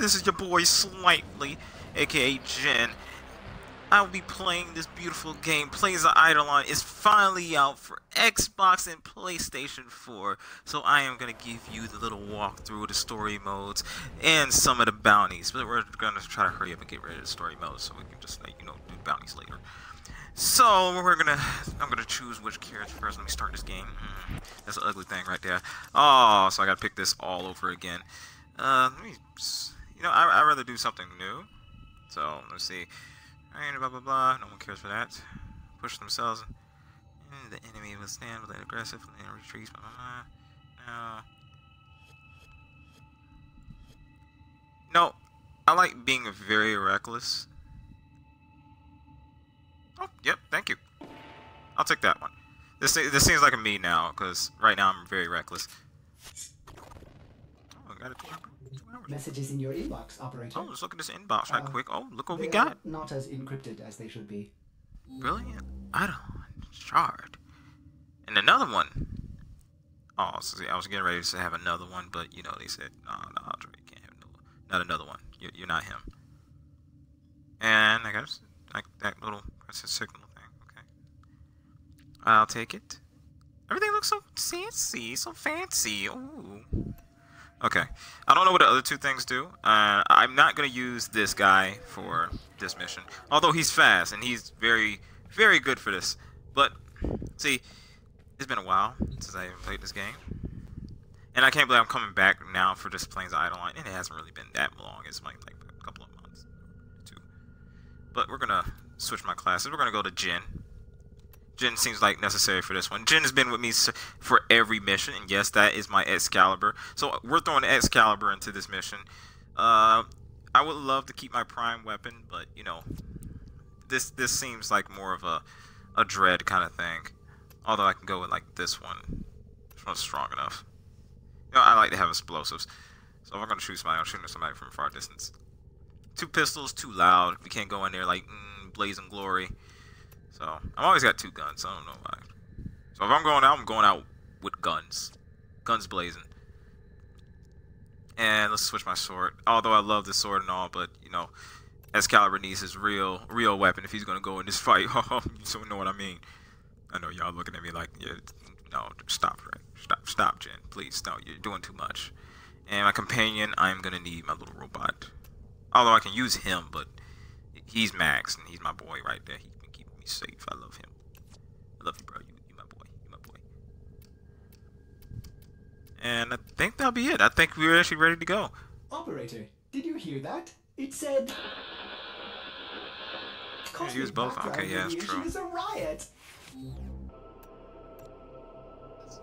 This is your boy Slightly, aka Jin. I will be playing this beautiful game. Plains of Eidolon is finally out for Xbox and PlayStation 4. So I am going to give you the little walkthrough of the story modes and some of the bounties. But we're going to try to hurry up and get rid of the story modes so we can just you know do bounties later. So we're gonna, I'm gonna choose which character first. Let me start this game. Mm, that's an ugly thing right there. Oh, so I gotta pick this all over again. Uh, let me, you know, I, I'd rather do something new. So let's see. And blah blah blah. No one cares for that. Push themselves. And the enemy will stand with an aggressive and retreats. Blah, blah. No. No, I like being very reckless. Oh, yep, thank you. I'll take that one. This this seems like a me now, because right now I'm very reckless. Oh, I got it. Messages in your inbox, operator. Oh, let's look at this inbox right Uh, quick. Oh, look what we got. Not as encrypted as they should be. Brilliant. Idol. Shard. And another one. Oh, so see, I was getting ready to have another one, but you know, they said, no, no, can't have no, not another one. You're, you're not him. And I got like that little press a signal thing. Okay. I'll take it. Everything looks so fancy, so fancy. Ooh. Okay. I don't know what the other two things do. Uh, I'm not going to use this guy for this mission. Although he's fast and he's very, very good for this. But, see, it's been a while since I even played this game. And I can't believe I'm coming back now for just Plains Eidolon. And it hasn't really been that long. It's like, like a couple of months. Two. But we're going to switch my classes. We're going to go to Jin. Jin seems like necessary for this one. Jin has been with me for every mission, and yes, that is my Excalibur. So we're throwing Excalibur into this mission. Uh, I would love to keep my Prime weapon, but you know, this this seems like more of a a dread kind of thing. Although I can go with like this one. This one's strong enough. You know, I like to have explosives. So if I'm gonna shoot somebody, I'm shooting somebody from a far distance. Two pistols, too loud. We can't go in there like mm, blazing glory. So I've always got two guns. I don't know why. So if I'm going out, I'm going out with guns, guns blazing. And let's switch my sword. Although I love this sword and all, but you know, Excalibur needs his real, real weapon if he's gonna go in this fight. so oh, oh, you so know what I mean. I know y'all looking at me like, yeah, no, stop, right? Stop, stop, Jin, please. No, you're doing too much. And my companion, I'm gonna need my little robot. Although I can use him, but he's Max and he's my boy right there. He me safe. I love him. I love you, bro. You, you my boy. You my boy. And I think that'll be it. I think we're actually ready to go. Operator, did you hear that? It said. Yeah, use both? background Okay, yeah, that's true. is a riot.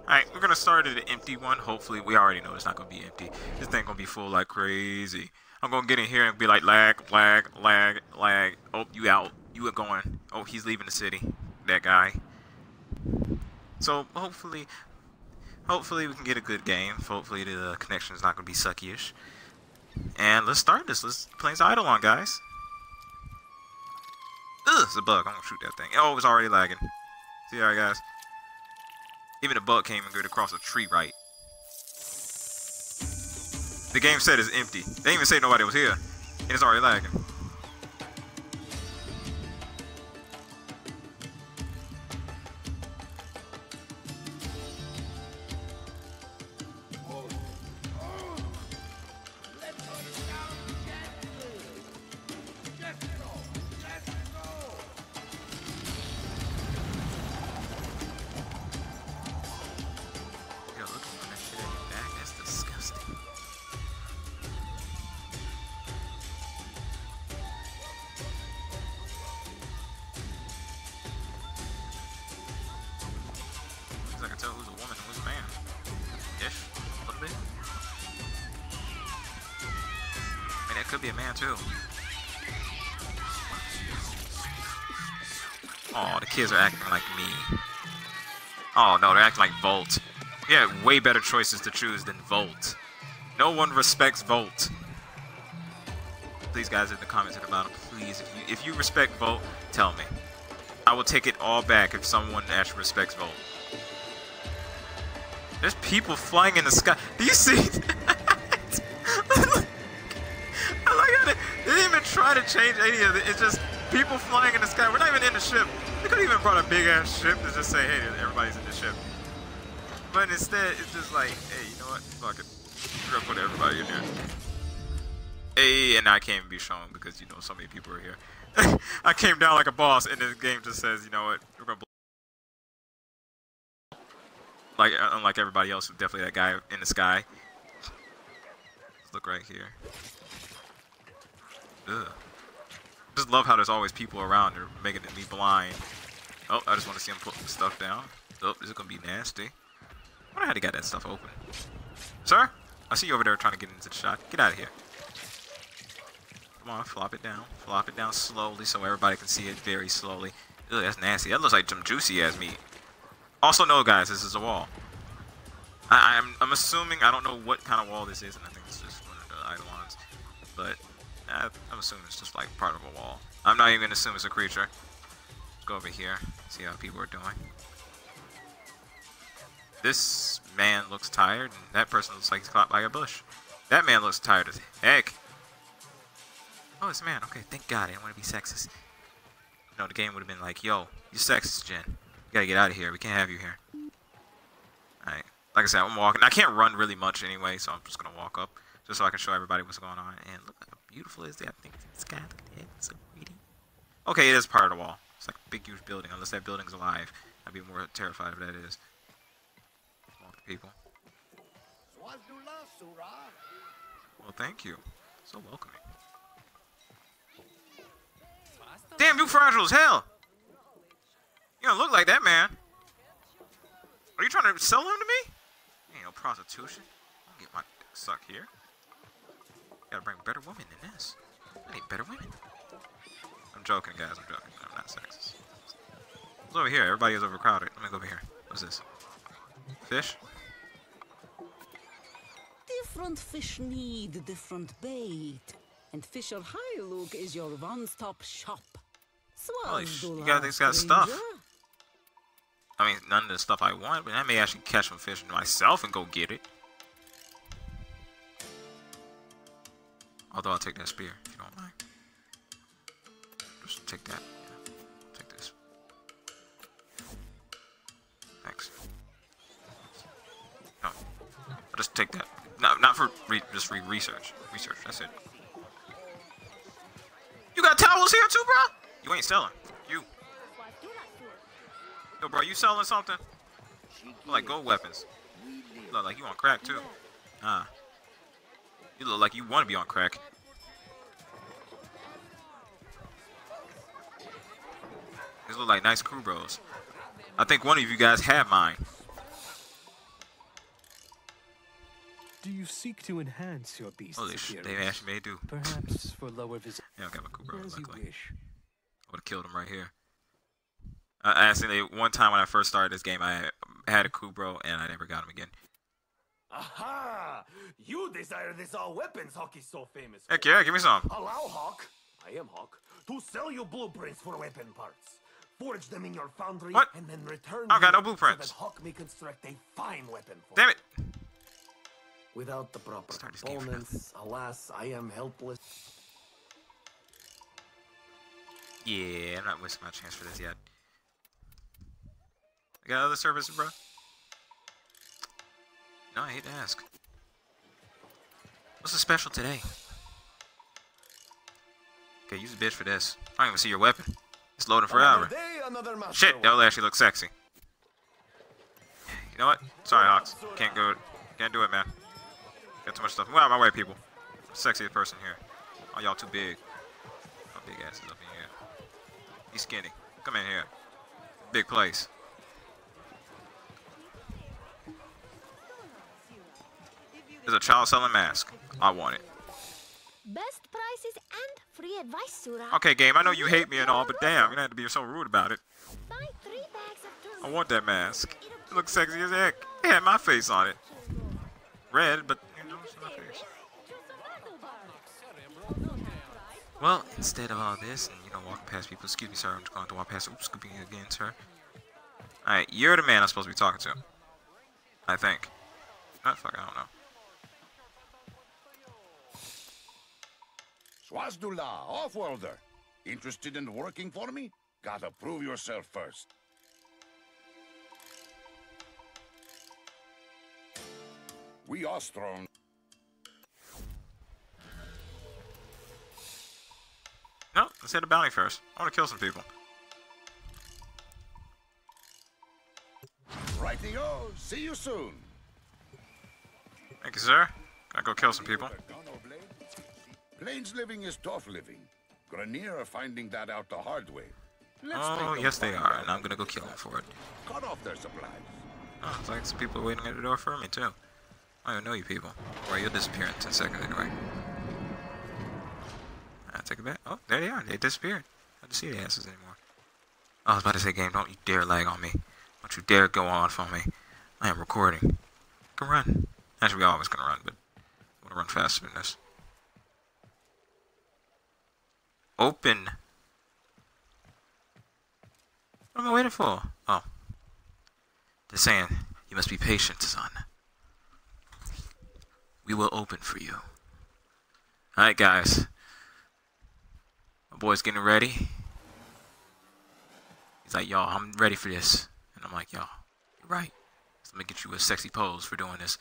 Alright, we're gonna start at an empty one. Hopefully, we already know it's not gonna be empty. This thing gonna be full like crazy. I'm gonna get in here and be like lag, lag, lag, lag. Oh, you out. You are going. Oh, he's leaving the city. That guy. So hopefully, hopefully we can get a good game. Hopefully the connection is not gonna be sucky-ish. And let's start this. Let's play this Eidolon, guys. Ugh, it's a bug. I'm gonna shoot that thing. Oh, it's already lagging. See, alright, guys. Even a bug came and good across a tree right. The game said it's empty. They didn't even say nobody was here. And it's already lagging. Kids are acting like me. Oh no, they're acting like Volt. Yeah, way better choices to choose than Volt. No one respects Volt. Please, guys, in the comments at the bottom, please, if you, if you respect Volt, tell me. I will take it all back if someone actually respects Volt. There's people flying in the sky. Do you see? That? they didn't even try to change any of it. It's just people flying in the sky. We're not even in the ship. They could even brought a big ass ship to just say, hey, everybody's in the ship. But instead, it's just like, hey, you know what? Fuck it. We're gonna put everybody in here. Hey, and I can't even be shown because you know so many people are here. I came down like a boss, and the game just says, you know what? We're gonna. Like uh, unlike everybody else, definitely that guy in the sky. Let's look right here. Ugh. I just love how there's always people around. They're making me blind. Oh, I just want to see him put stuff down. Oh, this is gonna be nasty. I wonder how they got that stuff open. Sir, I see you over there trying to get into the shot. Get out of here. Come on, flop it down. Flop it down slowly so everybody can see it very slowly. Ugh, that's nasty. That looks like some juicy ass meat. Also, no, guys, this is a wall. I, am I'm, I'm assuming I don't know what kind of wall this is, and I think it's just one of the eidolons. But I'm assuming it's just like part of a wall. I'm not even gonna assume it's a creature. Let's go over here, see how people are doing. This man looks tired, and that person looks like he's caught by a bush. That man looks tired as heck. Oh, it's a man. Okay, thank God. I didn't want to be sexist. No, the game would have been like, yo, you're sexist, Jin. You gotta get out of here. We can't have you here. Alright. Like I said, I'm walking. I can't run really much anyway, so I'm just gonna walk up. Just so I can show everybody what's going on. And look beautiful is that. I think it's sky. Look at it. It's so pretty. Okay, it is part of the wall. It's like a big, huge building. Unless that building's alive. I'd be more terrified if that is. Walk people. Well, thank you. So welcoming. Damn, you fragile as hell. You don't look like that, man. Are you trying to sell him to me? Ain't no prostitution. I'll get my sucked here. Gotta bring better women than this. I need better women. I'm joking, guys. I'm joking. I'm not sexist. It's over here. Everybody is overcrowded. Let me go over here. What's this? Fish? Different fish need different bait. And Fisher Look is your one-stop shop. Holy sh- you got this got stuff. I mean, none of the stuff I want, but I may actually catch some fish myself and go get it. Although I'll take that spear, if you don't mind. Just take that. Yeah. Take this. Thanks. No. I'll just take that. No, not for re just re research. Research, that's it. You got towels here too, bro? You ain't selling. You. Yo, bro, you selling something? like gold weapons. Look like you on crack, too. Ah. You look like you want to be on crack. These look like nice Kubrows. I think one of you guys have mine. Do you seek to enhance your beast's Holy shit, they actually may do. Perhaps for lower visit. Yeah, I got my Kubrow. As you Luckily. wish. would have killed him right here. Uh, actually, one time when I first started this game, I had a Kubrow and I never got him again. Aha! You desire this all weapons Hok is so famous for. Heck yeah, give me some. Allow Hok, I am Hok, to sell you blueprints for weapon parts. Forge them in your foundry What? and then return I got no blueprints. so that Hok may construct a fine weapon for Damn it! Without the proper Start this game from components, alas, I am helpless. Yeah, I'm not wasting my chance for this yet. I got other services, bro? No, I hate to ask. What's the special today? Okay, use a bitch for this. I don't even see your weapon. It's loading forever. Shit, that'll actually look sexy. You know what? Sorry, Hoks. Can't go. Can't do it, man. Got too much stuff. Move out of my way, people. Sexiest person here. Oh, y'all too big. Oh, big asses up in here. He's skinny. Come in here. Big place. There's a child selling mask. I want it. Best prices and free advice, Sura. Okay, game. I know you hate me and all, but damn, you don't have to be so rude about it. Buy three bags of I want that mask. It looks sexy as heck. It had my face on it. Red, but you know, it's my face. Well, instead of all this, and you know, walking past people, excuse me, sir, I'm just going to walk past. Oops, scooping you again, sir. Alright, you're the man I'm supposed to be talking to. I think. Not fuck, I don't know. Swazdullah, Offworlder. Interested in working for me? Gotta prove yourself first. We are strong. No, let's hit a bounty first. I want to kill some people. Righty-o. See you soon. Thank you, sir. Gotta go kill some people. Plains living is tough living. Grineer are finding that out the hard way. Let's Oh, yes they are, and I'm gonna go kill them for it. Cut off their supplies. Oh, it's like some people waiting at the door for me, too. I don't even know you people. Or you'll disappear in 10 seconds anyway. I take it back. Oh, there they are. They disappeared. I don't see the asses anymore. I was about to say, game, don't you dare lag on me. Don't you dare go off on me. I am recording. Can run. Actually, we always gonna run, but I wanna run faster than this. Open. What am I waiting for? Oh. They're saying, you must be patient, son. We will open for you. Alright, guys. My boy's getting ready. He's like, y'all, I'm ready for this. And I'm like, y'all, you're right. So let me get you a sexy pose for doing this.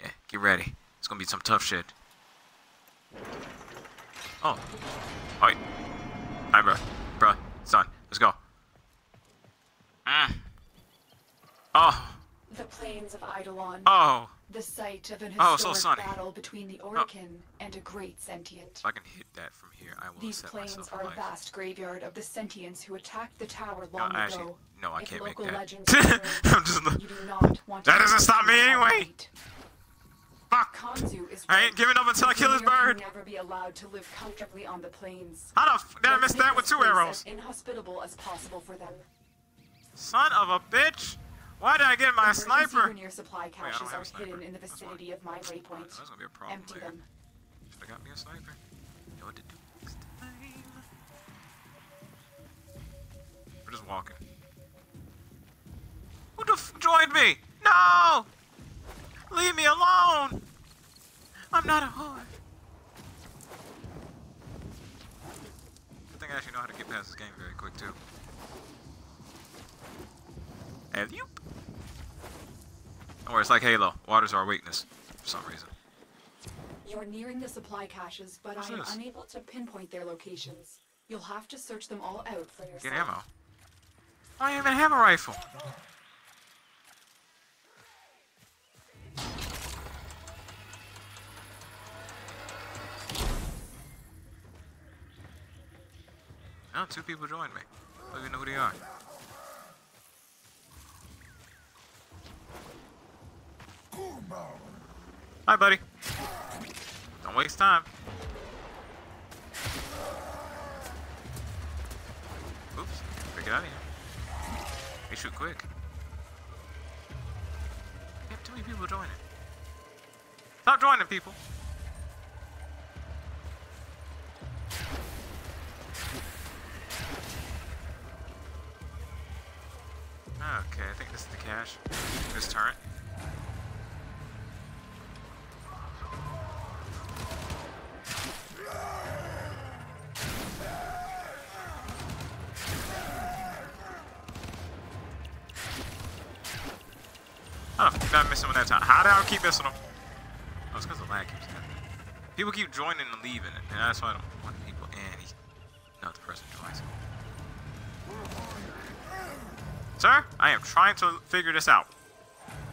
Yeah, get ready. It's gonna be some tough shit. Oh. Alright. Alright, bro. Bro, son, let's go. Mm. Oh. The plains of Eidolon. Oh. The site of an Oh, historic so battle between the Orokin and a great sentient. If I can hit that from here, I will These plains are a vast graveyard of the sentients who attacked the tower long No, actually, ago. no, I If can't make that. I'm just. you do not want That doesn't stop me anyway. Almight. Fuck. I ain't giving up until I kill his bird. never be allowed to live comfortably on the plains. How the f- did I miss that with two arrows? As inhospitable as possible for them. Son of a bitch! Why did I get my Emergency sniper? Near supply caches have a are hidden in the vicinity of my waypoint. That's gonna be a problem Empty later. them. Should've got me a sniper. Know what to do next time. We're just walking. Who the f joined me? No! Leave me alone! I'm not a whore. I think I actually know how to get past this game very quick too. And you. Don't it's like Halo. Water's our weakness for some reason. You're nearing the supply caches, but What's I am this? unable to pinpoint their locations. You'll have to search them all out for yourself. Get ammo. I don't even have a rifle. Now two people joined me. I don't even know who they are. Hi, buddy. Don't waste time. Oops. Get out of here. They shoot quick. We too many people joining. Stop joining, people. Cache. This turret. Oh, did I miss him that time? How did I keep missing them? Oh, it's because the lag keeps happening. People keep joining and leaving and that's why I don't Sir, I am trying to figure this out.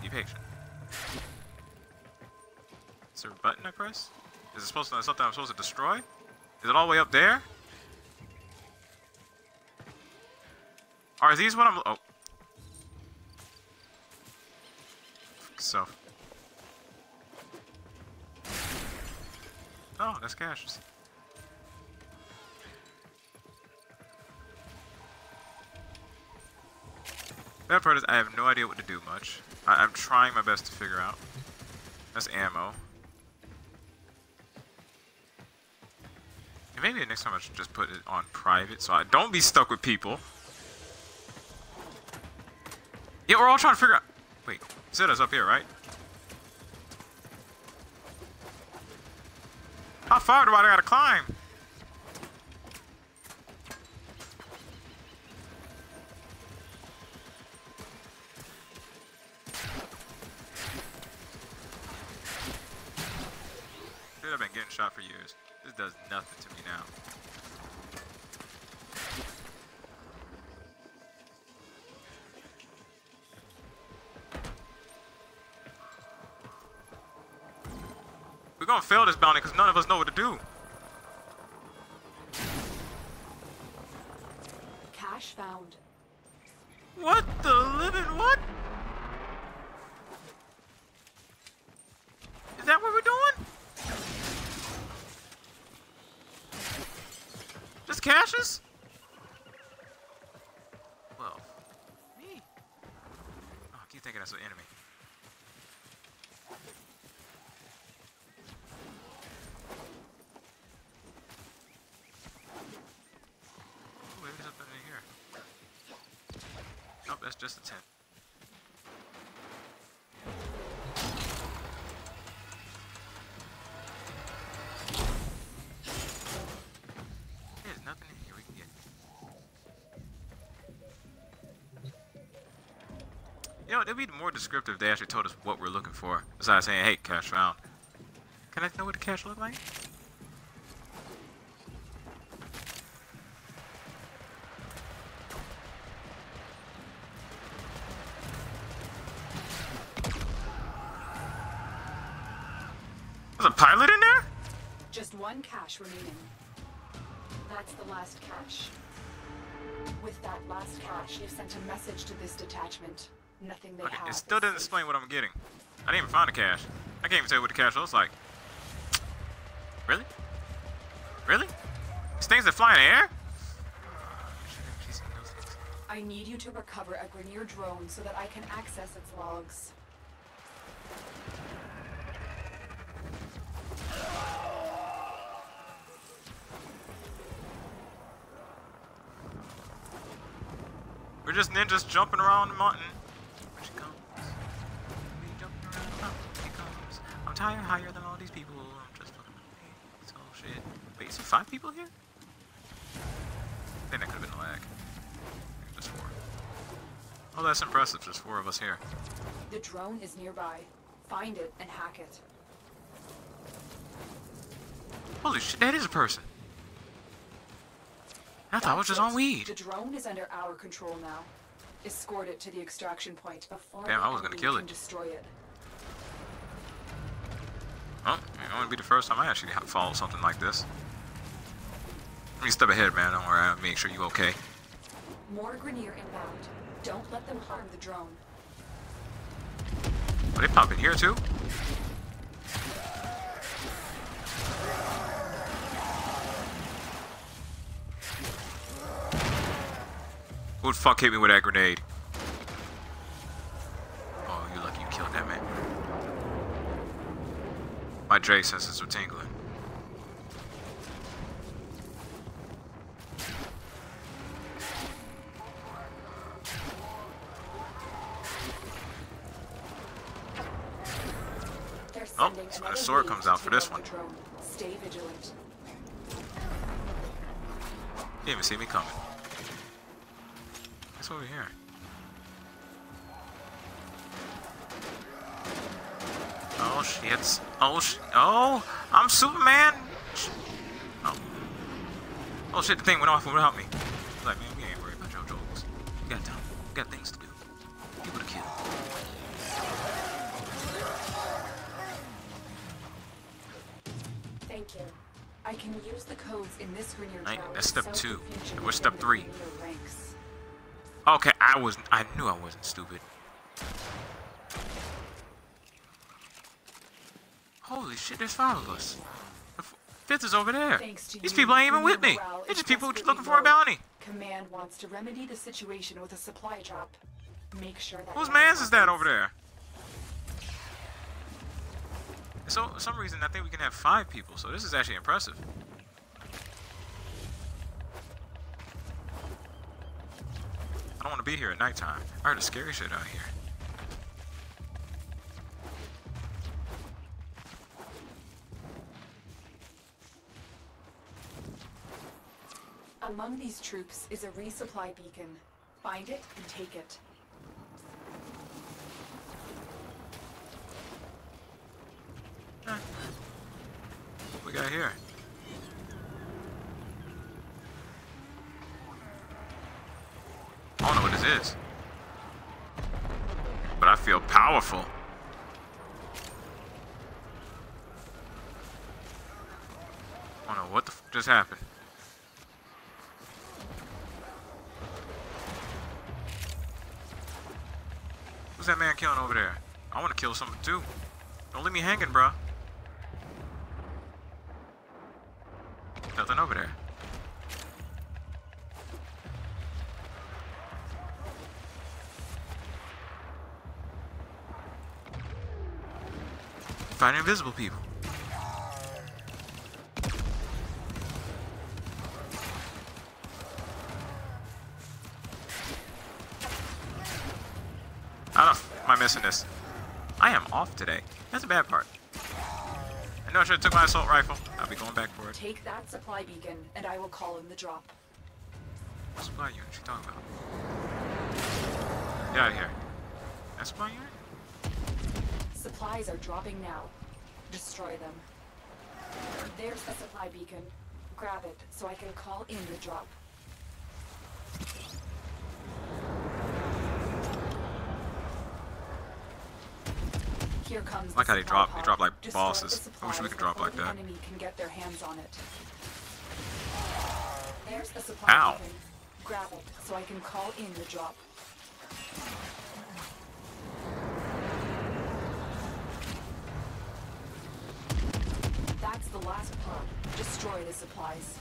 Be patient. Is there a button I press? Is it supposed to something I'm supposed to destroy? Is it all the way up there? Are these what I'm? Oh. So. Oh, that's caches. That part is I have no idea what to do much. I, I'm trying my best to figure out. That's ammo. And maybe the next time I should just put it on private so I don't be stuck with people. Yeah, we're all trying to figure out. Wait, Zeta's up here, right? How far do I gotta climb? Dude, I've been getting shot for years. This does nothing to me now. We're gonna fail this bounty because none of us know what to do. Cache found. What the living what? Is that what we're doing? Just caches? Well, me. Oh, I keep thinking that's an enemy. Oh, maybe there's something in here. Nope, that's just a tent. There's nothing in here we can get. You know, it'd be more descriptive if they actually told us what we're looking for. Besides saying, hey, cache found. Can I know what the cache look like? Pilot in there? Just one cache remaining. That's the last cache. With that last cache, you've sent a message to this detachment. Nothing they Okay, have. it still doesn't safe. explain what I'm getting. I didn't even find the cache. I can't even tell you what the cache looks like. Really? Really? These things that fly in the air? I need you to recover a Grineer drone so that I can access its logs. Just ninjas jumping around the mountain. She comes. Jumping around the mountain. She comes. I'm tired, higher than all these people. I'm just fucking. It's all shit. Wait, is it five people here? I think that could have been lag. Just four. Oh, that's impressive. Just four of us here. The drone is nearby. Find it and hack it. Holy shit, that is a person. I thought I was just on weed. The drone is under our control now. Escort it to the extraction point before Damn, I was gonna kill it. destroy it. Oh, it won't be the first time I actually follow something like this. Let me step ahead, man. Don't worry. I'll make sure you okay. More Grineer inbound. Don't let them harm the drone. Are they popping here too? Who the fuck hit me with that grenade? Oh, you're lucky you killed that man. My Dre senses were tingling. Oh, so the sword comes out for this one. Stay vigilant. You didn't even see me coming. What's over here? Oh shit. Oh sh Oh, I'm Superman. Oh. Oh shit, the thing went off without me. Like, man, we ain't worried about your jokes. We got time. We got things to do. People to kill. Thank you. I can use the codes in this Grineer Right, drone that's step two. What's step three? Okay, I was I knew I wasn't stupid. Holy shit, there's five of us. The fifth is over there. Thanks to These people ain't even with me. They're just people looking for a bounty. Command wants to remedy the situation with a supply drop. Make sure that Whose man's is that over there? So, for some reason, I think we can have five people, so this is actually impressive. don't want to be here at nighttime. I heard a scary shit out here. Among these troops is a resupply beacon. Find it and take it. Huh. What we got here? Something too. Don't leave me hanging, bro. Nothing over there. Find invisible people. The f am I missing this? Off today. That's the bad part. I know I should have took my assault rifle. I'll be going back for it. Take that supply beacon, and I will call in the drop. What supply unit you talking about? Get out of here. That supply unit? Supplies are dropping now. Destroy them. There's the supply beacon. Grab it so I can call in the drop. Here comes Like the how they supply drop- they drop like Destroy bosses. I wish we could drop like that. enemy can get their hands on it. There's the supply Ow. beacon. Grab it so I can call in the drop. That's the last pod. Destroy the supplies.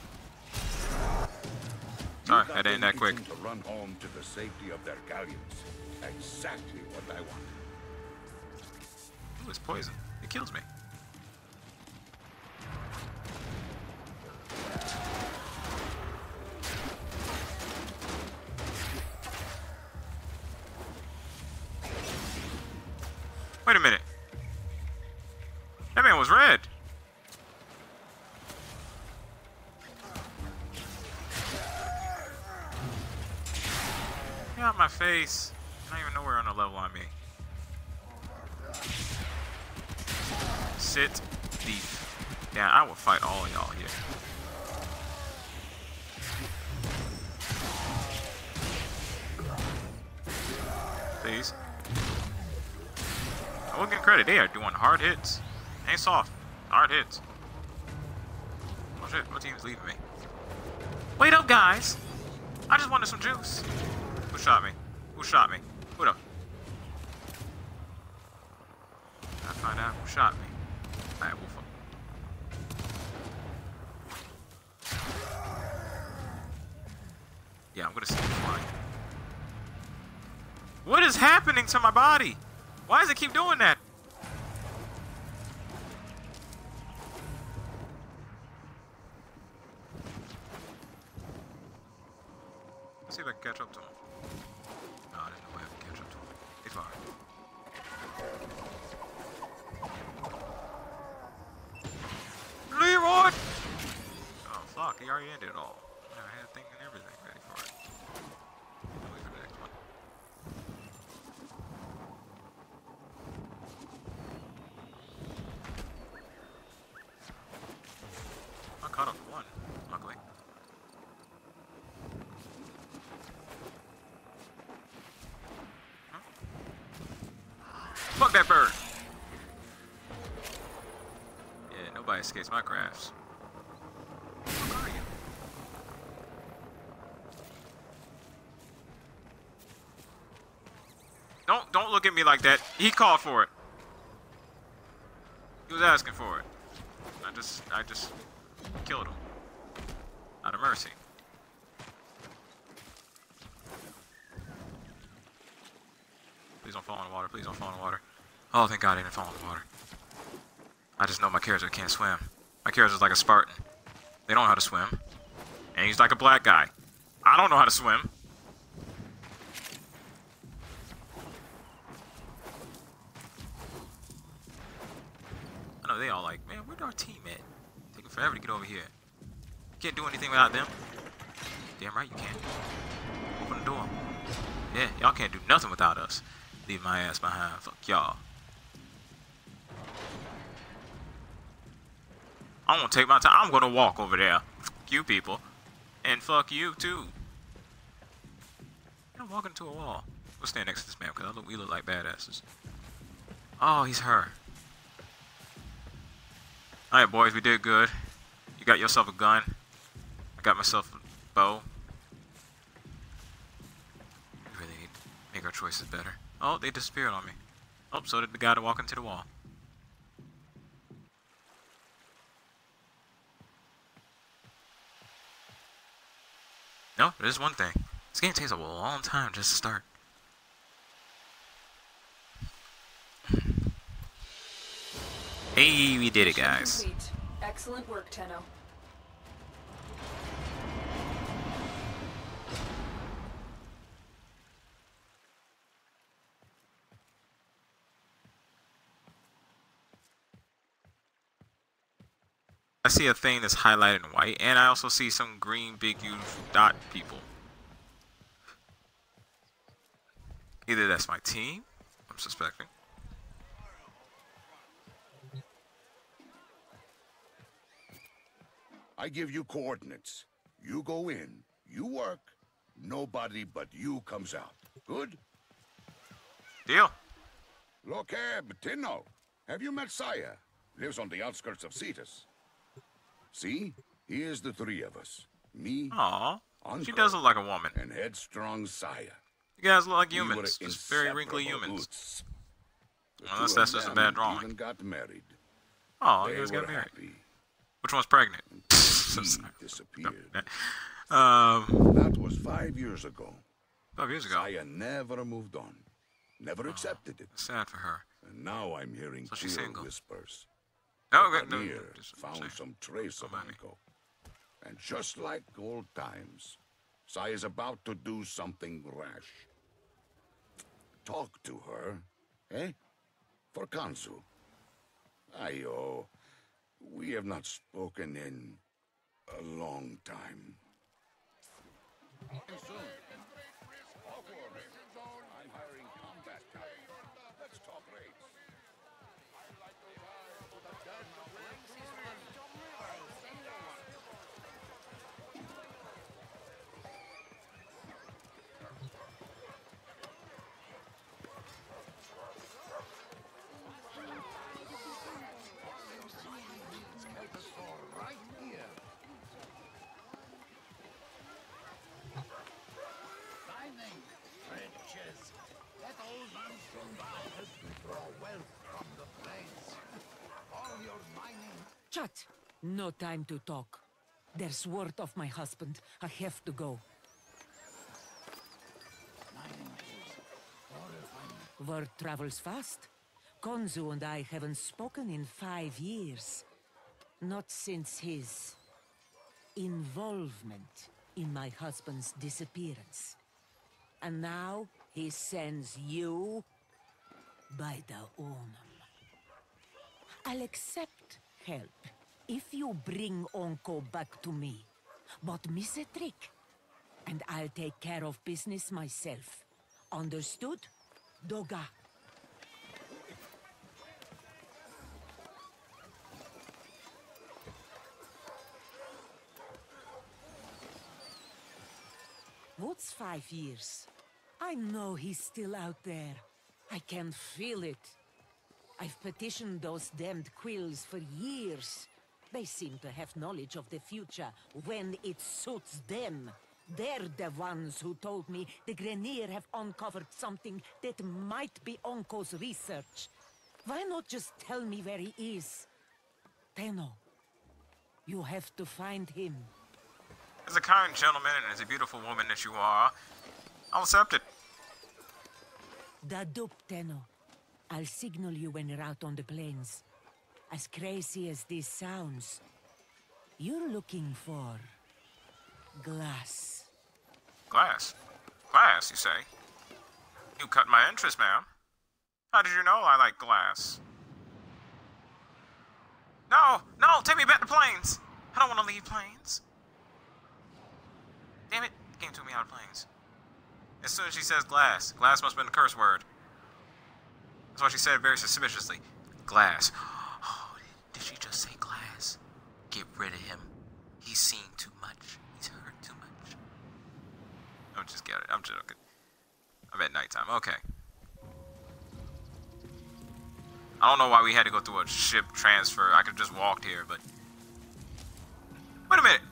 Sorry, You got that ain't that quick. To run home to the safety of their galleons. Exactly what I want. It's poison. It kills me. Wait a minute. That man was red. Get out my face. I don't even nowhere on the level on me. Sit deep. Yeah, I will fight all y'all here. Please. I will give credit. They are doing hard hits. Ain't soft. Hard hits. Oh shit, my team's leaving me. Wait up, guys. I just wanted some juice. Who shot me? Who shot me? Who the? I find out who shot me. Yeah, I'm gonna see it flying. What is happening to my body? Why does it keep doing that? My crafts. Don't don't look at me like that. He called for it. He was asking for it. I just I just killed him. Out of mercy. Please don't fall in the water. Please don't fall in the water. Oh, thank God I didn't fall in the water. I just know my character can't swim. My character's like a Spartan. They don't know how to swim. And he's like a black guy. I don't know how to swim. I know they all like, man, where'd our team at? Taking forever to get over here. Can't do anything without them. Damn right you can't. Open the door. Yeah, y'all can't do nothing without us. Leave my ass behind. Fuck y'all. I'm gonna take my time. I'm gonna walk over there. Fuck you people. And fuck you too. I'm walking to a wall. We'll stand next to this man because look, we look like badasses. Oh, he's her. Alright, boys, we did good. You got yourself a gun. I got myself a bow. We really need to make our choices better. Oh, they disappeared on me. Oh, so did the guy that walked into the wall. No, there's one thing. This game takes a long time just to start. Hey, we did it, guys. Excellent work, Tenno. I see a thing that's highlighted in white, and I also see some green big huge dot people. Either that's my team, I'm suspecting. I give you coordinates. You go in, you work, nobody but you comes out. Good? Deal. Look here, Betino. Have you met Saya? Lives on the outskirts of Cetus. See? Here's the three of us. Me, Aw, she does look like a woman. and headstrong Saya. You guys look like We humans, just very wrinkly humans. Unless that's just a bad drawing. Even got married. Oh, you guys got married. happy. Which one's pregnant? Disappeared. um, That was five years ago. five years ago. Saya never moved on. Never accepted it. Sad for her. And now I'm hearing So she's single. whispers. No, that no, no, Vanir just- found say. some trace of Don't mind me. Onkko. And just like old times, Sai is about to do something rash. Talk to her, eh? For Konzu. Ayo, we have not spoken in a long time. I'm No time to talk. There's word of my husband. I have to go. Word travels fast. Konzu and I haven't spoken in five years. Not since his involvement in my husband's disappearance. And now he sends you by the Onum. I'll accept help if you bring Onkko back to me. But miss a trick, and I'll take care of business myself. Understood? Doga. What's five years? I know he's still out there. I can feel it. I've petitioned those damned quills for years. They seem to have knowledge of the future when it suits them. They're the ones who told me the Grineer have uncovered something that might be Onkko's research. Why not just tell me where he is? Tenno, you have to find him. As a kind gentleman and as a beautiful woman that you are, I'll accept it. Dadup, Tenno. I'll signal you when you're out on the plains. As crazy as this sounds, you're looking for glass. Glass. Glass, you say? You cut my interest, ma'am. How did you know I like glass? No, no, take me back to plains. I don't want to leave plains. Damn it! Game took me out of plains. As soon as she says glass, glass must have been a curse word. That's why she said it very suspiciously. Glass. Oh, did she just say glass? Get rid of him. He's seen too much. He's heard too much. I'm just kidding. I'm joking. I'm at nighttime. Okay. I don't know why we had to go through a ship transfer. I could just walked here, but. Wait a minute.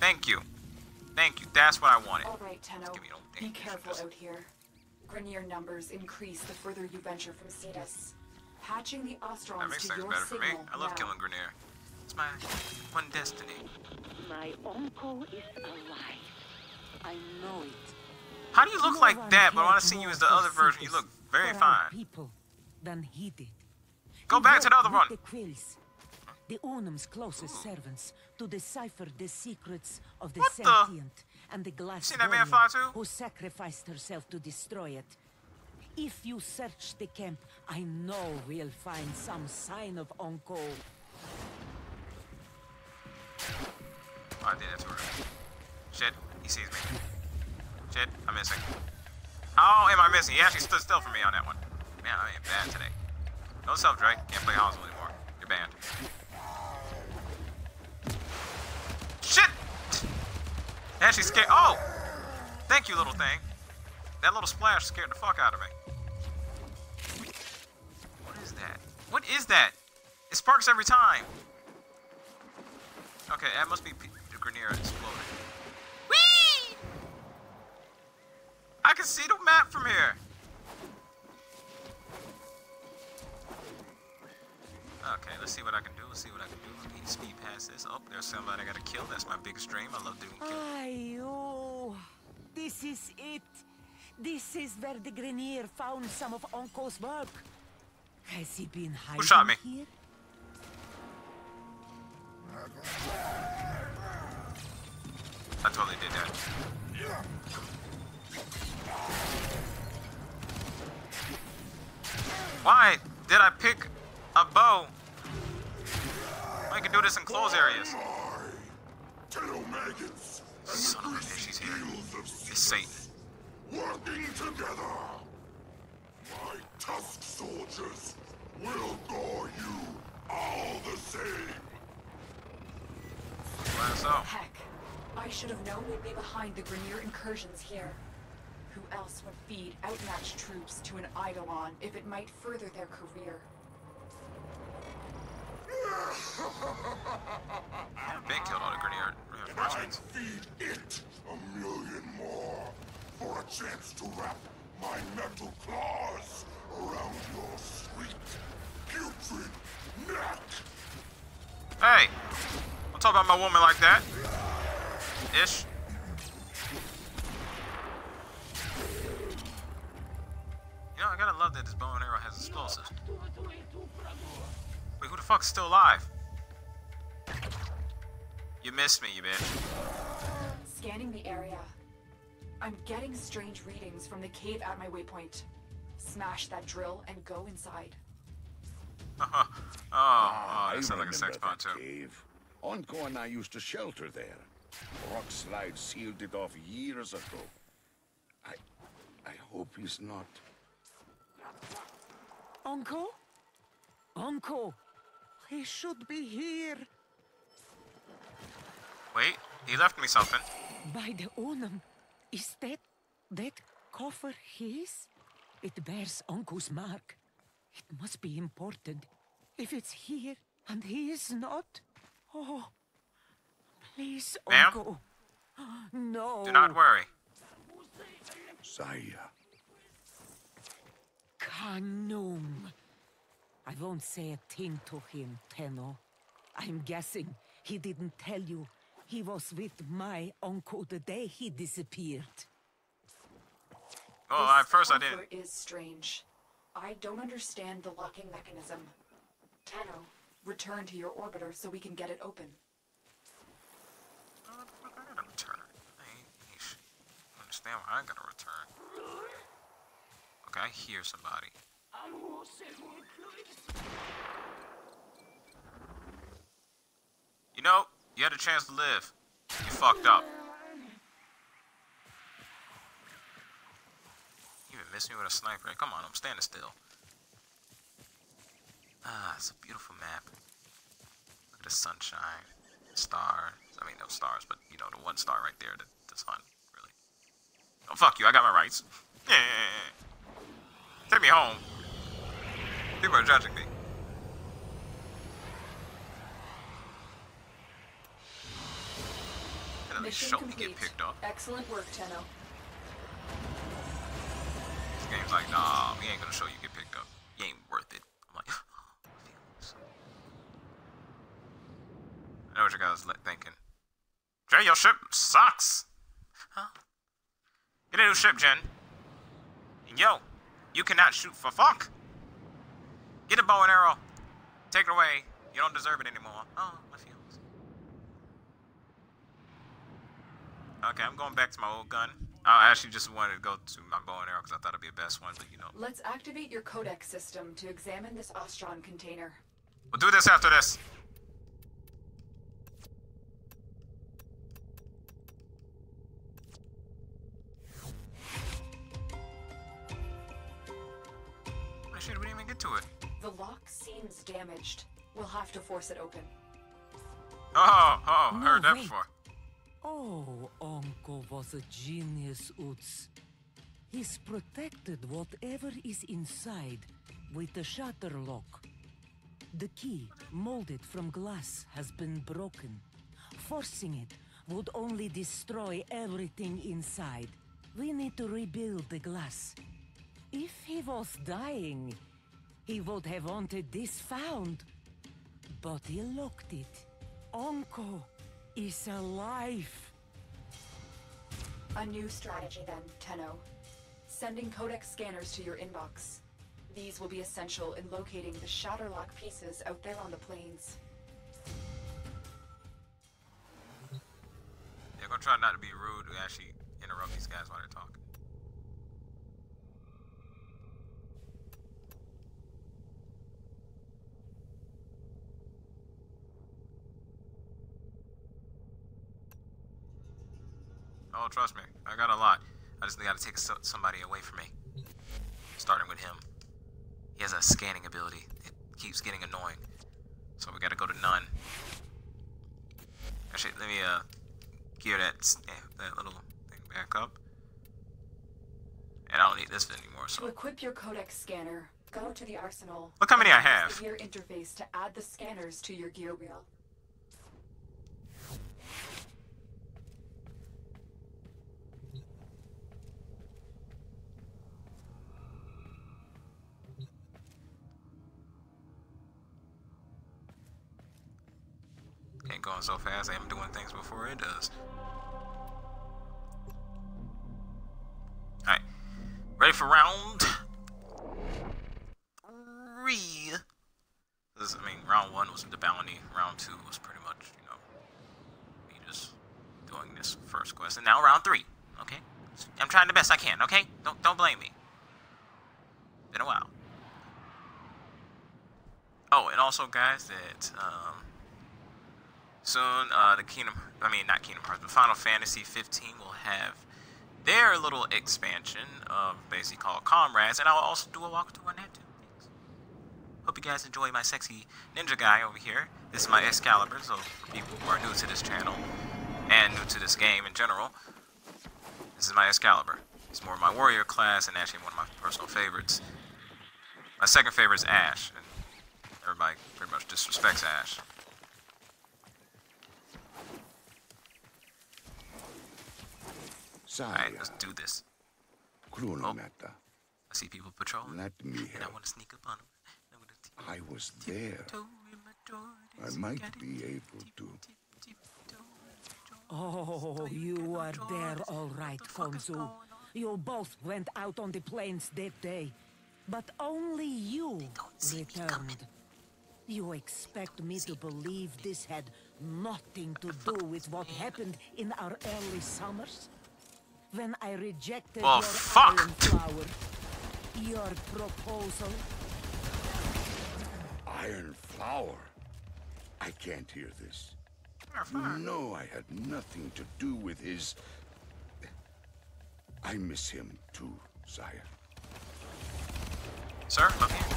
Thank you. Thank you. That's what I wanted. All right, Tenno. Give me no Be careful out here. Grineer numbers increase the further you venture from Cetus. Patching the Ostrons That makes to things your better for me. signal I love now. killing Grineer. It's my one destiny. My uncle is alive. I know it. How do you look No like that, but when I cared see you as the for other version, you look very fine. people than he did. Go He back to the other with one. The Quills, the Unum's closest hmm. servants, to decipher the secrets of the What the- sentient and the glass seen that man warrior fly too? who sacrificed herself to destroy it. If you search the camp, I know we'll find some sign of Onkko. I did that to her. Shit, he sees me. Shit, I'm missing. How am I missing? He actually stood still for me on that one. Man, I am bad today. No self, Drake. Can't play Hansel anymore. You're banned. Shit! And she's scared. Oh! Thank you, little thing. That little splash scared the fuck out of me. What is that? What is that? It sparks every time. Okay, that must be the Grineer exploding. Whee! I can see the map from here. Okay, let's see what I can do. Let's see what I can do. Need to speed past this. Oh, there's somebody I gotta kill. That's my biggest dream. I love doing kills. Ayo, this is it. This is where the Grineer found some of Onkko's work. Has he been hiding Who shot me? here? I totally did that. Why did I pick a bow? I can do this in closed areas. Son of a bitch, she's here. It's Satan. working together. My tusk soldiers will gore you all the same. Why so? Heck, I should have known we'd be behind the Grineer incursions here. Who else would feed outmatched troops to an Eidolon if it might further their career? I've killed all the Grineer I'd reinforcements. feed it a million more for a chance to wrap my metal claws around your sweet, putrid neck. Hey! Don't talk about my woman like that. Ish. You know, I gotta love that this bow and arrow has explosives. Wait, who the fuck's still alive? You missed me, you bitch. Scanning the area. I'm getting strange readings from the cave at my waypoint. Smash that drill and go inside. oh, ah, oh, I that sounds like a sex remember pot that too. cave. Onkko and I used to shelter there. Rockslide sealed it off years ago. I... I hope he's not... Onkko? Onkko, he should be here. Wait, he left me something. By the Unum, is that that coffer his? It bears Onkko's mark. It must be important. If it's here and he is not, oh, please, Ma'am? Onkko. No. Do not worry. Saya. Kanum. I won't say a thing to him, Tenno. I'm guessing he didn't tell you he was with my uncle the day he disappeared. Oh, This at first I didn't. is strange. I don't understand the locking mechanism. Tenno, return to your orbiter so we can get it open. Uh, I gotta return. I ain't, ain't sh- understand why I gotta return. Okay, I hear somebody. You know, you had a chance to live. You fucked up. You even missed me with a sniper. Come on, I'm standing still. Ah, it's a beautiful map. Look at the sunshine, stars. I mean, no stars, but you know, the one star right there, the, the sun, really. Oh, fuck you, I got my rights. Take me home. People are judging me. Least Mission show me complete. get picked up. Excellent work, Tenno. This game's like, nah, we ain't gonna show you get picked up. You ain't worth it. I'm like, feelings. I know what you guys are thinking. Jay, your ship sucks. Huh? Get a new ship, Jin. And yo, you cannot shoot for fuck. Get a bow and arrow. Take it away. You don't deserve it anymore. Oh, my feelings. Okay, I'm going back to my old gun. I actually just wanted to go to my bow and arrow because I thought it'd be the best one, but you know. Let's activate your codex system to examine this Ostron container. We'll do this after this. Oh shit, we didn't even get to it. The lock seems damaged. We'll have to force it open. Oh, oh, No, heard that wait. before. Oh, Onkko was a genius, Uts. He's protected whatever is inside with a Shatterlock. The key, molded from glass, has been broken. Forcing it would only destroy everything inside. We need to rebuild the glass. If he was dying, he would have wanted this found. But he locked it. Onkko is alive. A new strategy then, Tenno. Sending codex scanners to your inbox. These will be essential in locating the Shatterlock pieces out there on the plains. Yeah, gonna try not to be rude and actually interrupt these guys while they're talking. Oh, trust me, I got a lot. I just gotta take so- somebody away from me. Starting with him. He has a scanning ability. It keeps getting annoying. So we gotta go to none. Actually, let me uh gear that eh, that little thing back up. And I don't need this anymore. To So equip your codex scanner, go to the arsenal. Look how many I have. Gear interface to add the scanners to your gear wheel. Going so fast. I'm doing things before it does. All right, ready for round three. This, I mean, round one was the bounty. Round two was pretty much, you know, me just doing this first quest, and now round three. Okay, I'm trying the best I can. Okay, don't don't blame me. Been a while. Oh, and also, guys, that um, soon uh, the Kingdom, I mean not Kingdom Hearts, but Final Fantasy 15 will have their little expansion of basically called Comrades, and I'll also do a walkthrough on that too. Thanks. Hope you guys enjoy my sexy ninja guy over here. This is my Excalibur, so for people who are new to this channel and new to this game in general, this is my Excalibur. It's more my warrior class and actually one of my personal favorites. My second favorite is Ash, and everybody pretty much disrespects Ash. Alright, let's do this. Krunameta, oh. I see people patrolling, let me and I want to sneak up on them. I'm gonna I was there. in my door, I might be able to. Tip, tip, toe in my door. Oh, you are there all right, What the fuck is Konzu. You both went out on the plains that day, but only you don't see me returned. You expect me to believe this had nothing to do with what happened in our early summers? When I rejected Well, your fuck. iron flower, your proposal, Iron flower. I can't hear this. Fire, fire. No, I had nothing to do with his. I miss him too, sire. Sir, look here.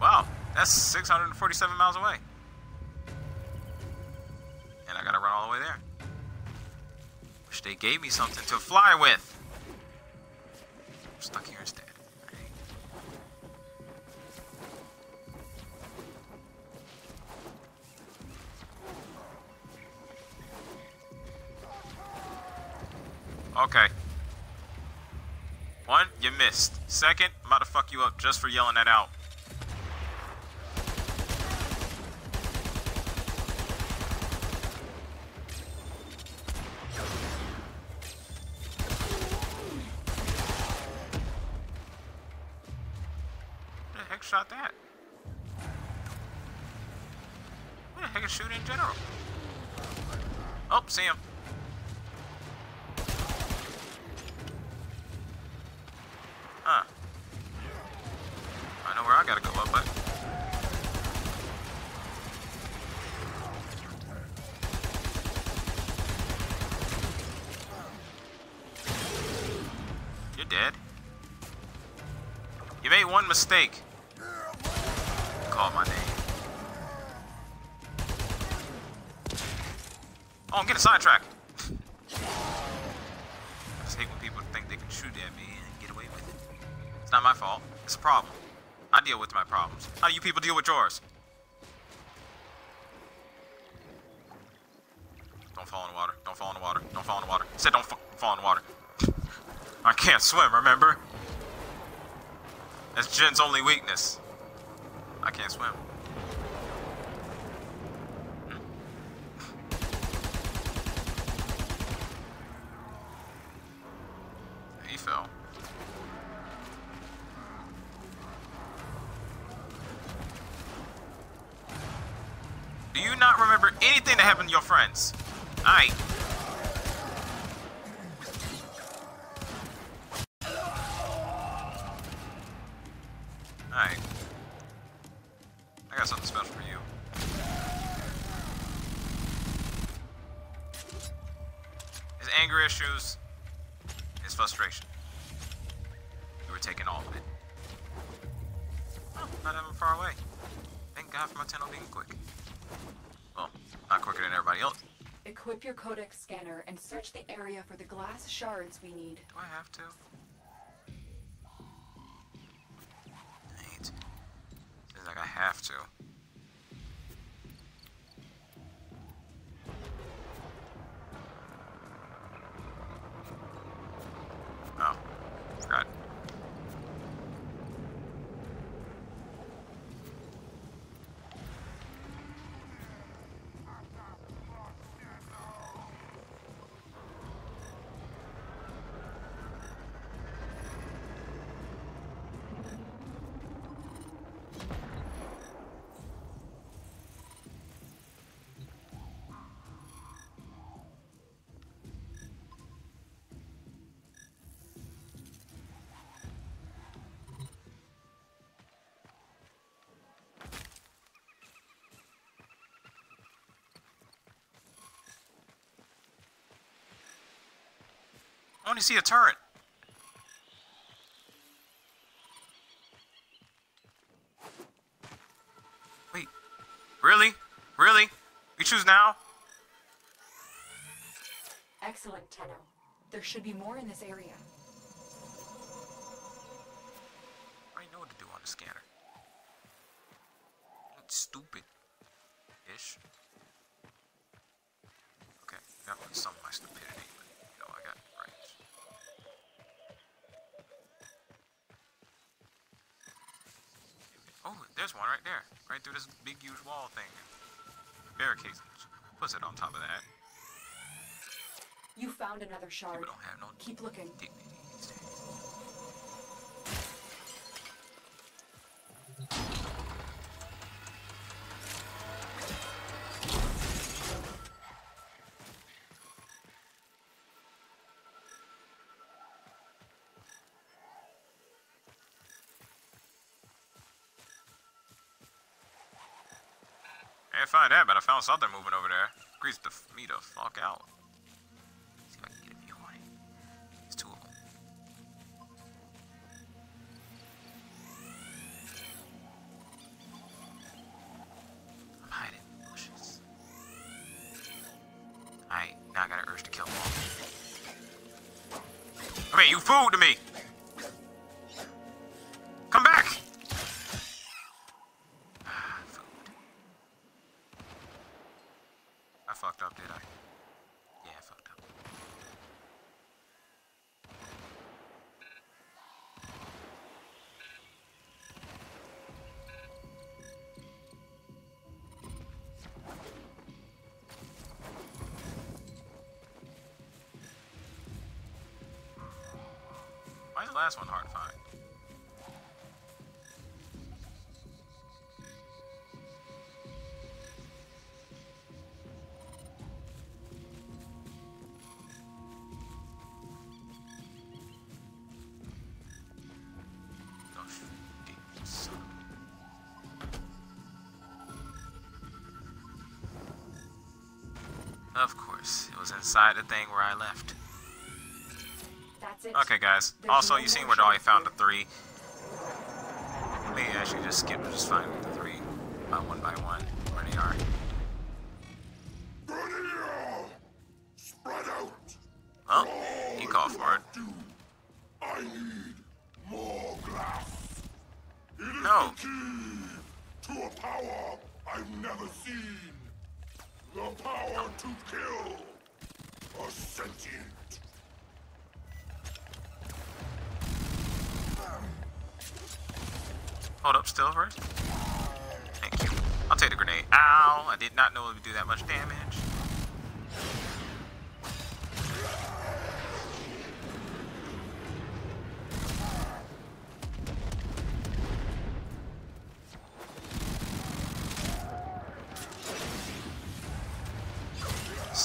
Wow, that's 647 miles away. All the way there. Wish they gave me something to fly with. I'm stuck here instead. Okay. One, you missed. Second, I'm about to fuck you up just for yelling that out. Shot that? Who the heck is shooting in general? Oh, see him. Huh. I know where I gotta go up, but. You're dead. You made one mistake. I'm sidetracked. I just hate when people think they can shoot at me and get away with it. It's not my fault. It's a problem. I deal with my problems. How you people deal with yours? Don't fall in the water. Don't fall in the water. Don't fall in the water. I said don't fa- fall in the water. I can't swim, remember? That's Jin's only weakness. I can't swim. He fell. Do you not remember anything that happened to your friends? Alright. Alright. I got something special for you. His anger issues, his frustration. You were taking all of it. Oh, not even far away. Thank God for my tunnel being quick. Well, not quicker than everybody else. Equip your codex scanner and search the area for the glass shards we need. Do I have to? Ain't. Seems like I have to. I see a turret. Wait, really? Really? You choose now? Excellent, Tenno. There should be more in this area. I know what to do on the scanner. It's stupid. Ish. Okay, that was some of my stupidity, but you know, I got it right. Oh, there's one right there. Right through this big, huge wall thing. Barricades. Puts it on top of that. You found another shard. People don't have no Keep looking. dignity find that, but I found something moving over there. Grease the me the fuck out. Last one hard to find? Oh, Of course, it was inside the thing where I left. That's it. Okay, guys. There's Also, no you seen where I chance found the here. three. Maybe actually just skip just find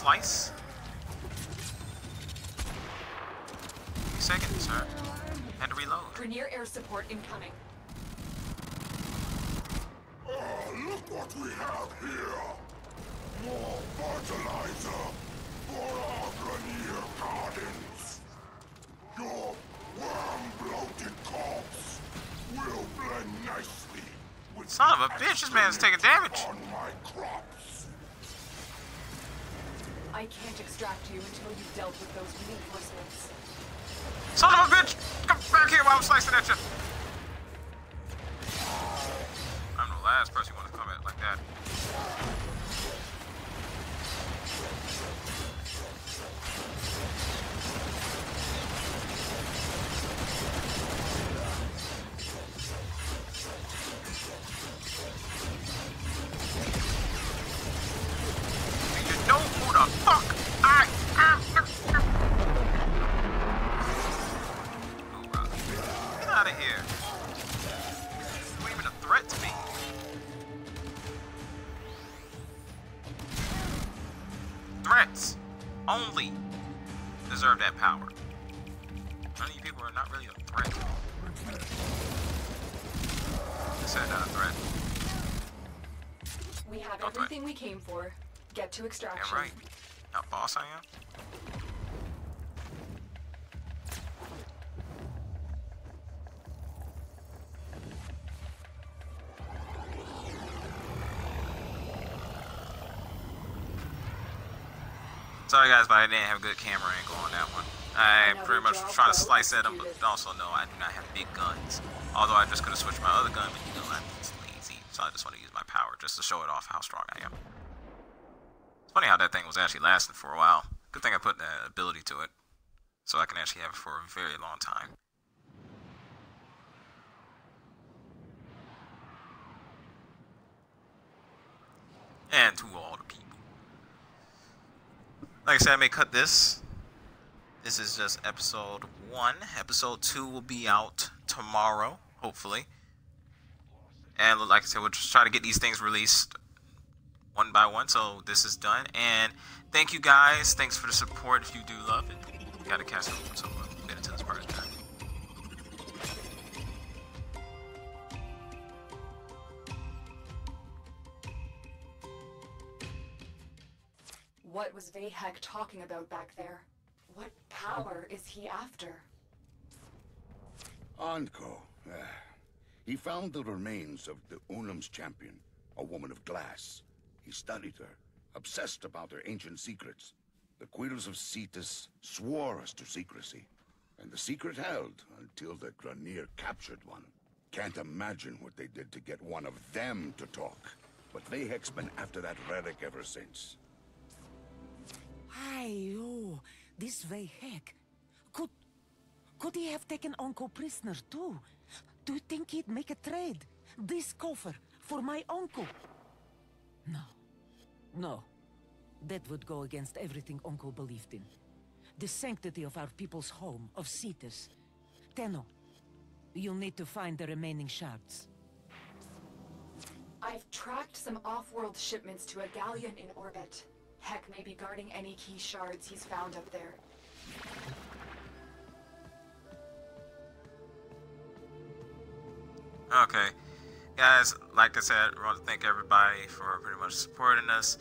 Slice. Second, sir. And reload. Grineer air support incoming. Ah, look what we have here. More fertilizer for our Grineer gardens. Your worm-bloated corpse will blend nicely with Son of a bitch, this man's taking damage. on my crops. I can't extract you until you've dealt with those reinforcements. Son of a bitch! Come back here while I'm slicing at you! I'm the last person you want came for. Get to extraction. Damn right. How boss I am? Sorry guys, but I didn't have a good camera angle on that one. I pretty much was trying to slice at him, but also no, I do not have big guns. Although I just could have switched my other gun, but you know I'm just lazy, so I just want to use my power just to show it off how strong I am. Funny how that thing was actually lasting for a while. Good thing I put that ability to it, so I can actually have it for a very long time. And to all the people. Like I said, I may cut this. This is just episode one. Episode two will be out tomorrow, hopefully. And like I said, we'll just try to get these things released one by one. So this is done. And thank you guys. Thanks for the support if you do love it. Gotta catch up so we'll get into this part of the time. What was Vahek talking about back there? What power is he after? Onkko. eh, he found the remains of the Unum's champion, a woman of glass. He studied her, obsessed about her ancient secrets. The Quills of Cetus swore us to secrecy, and the secret held until the Grineer captured one. Can't imagine what they did to get one of them to talk. But Vahek's been after that relic ever since. Aye, oh, this heck. Could could he have taken Uncle prisoner too? Do you think he'd make a trade? This coffer for my uncle? No. No. That would go against everything Uncle believed in. The sanctity of our people's home, of Cetus. Tenno, you'll need to find the remaining shards. I've tracked some off-world shipments to a galleon in orbit. Heck may be guarding any key shards he's found up there. Okay. Guys, like I said, I want to thank everybody for pretty much supporting us.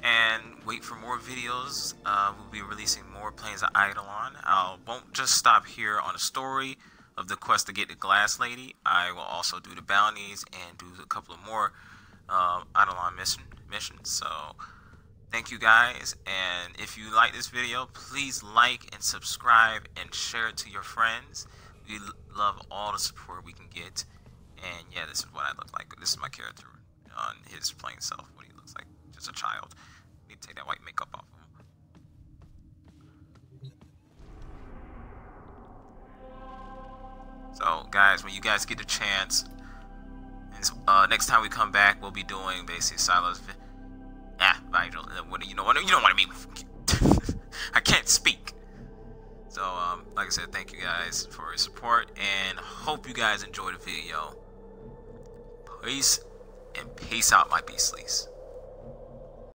And wait for more videos. Uh, we'll be releasing more Plains of Eidolon. I won't just stop here on the story of the quest to get the Glass Lady. I will also do the bounties and do a couple of more uh, Eidolon mission, missions. So, thank you guys. And if you like this video, please like and subscribe and share it to your friends. We love all the support we can get. And yeah, this is what I look like. This is my character on his plain self, what he looks like. Just a child. Need to take that white makeup off of him. So, guys, when you guys get a chance, uh, next time we come back, we'll be doing basically Silos. Ah, Vigil. What do you know? What you know what I mean? I can't speak. So, um, like I said, thank you guys for your support, and hope you guys enjoyed the video. Peace, and peace out, my beastlies.